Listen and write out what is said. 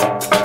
Bye.